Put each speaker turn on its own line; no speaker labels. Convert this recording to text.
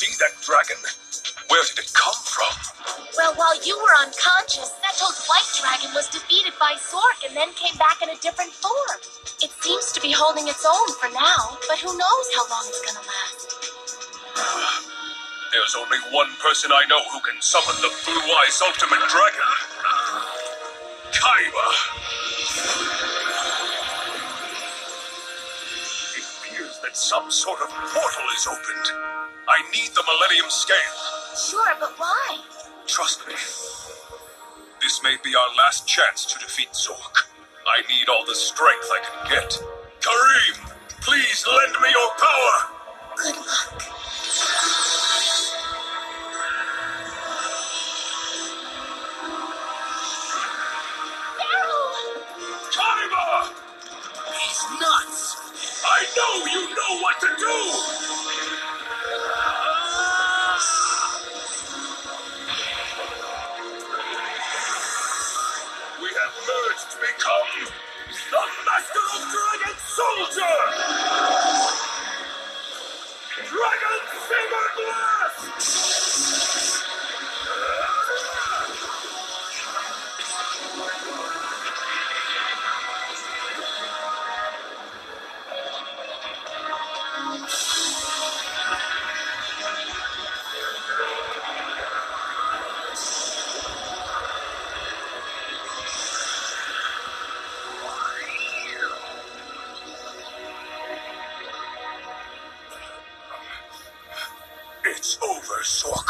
see that dragon? Where did it come from?
Well, while you were unconscious, Seto's white dragon was defeated by Zorc and then came back in a different form. It seems to be holding its own for now, but who knows how long it's gonna last.
There's only one person I know who can summon the Blue Eyes Ultimate Dragon. Kaiba. That some sort of portal is opened. I need the Millennium Scale.
Sure, but why?
Trust me. This may be our last chance to defeat Zorc. I need all the strength I can get. Karim, please lend me your power. I know you know what to do! We have merged become the Master of Dragon Soldier! It's over, Zorc.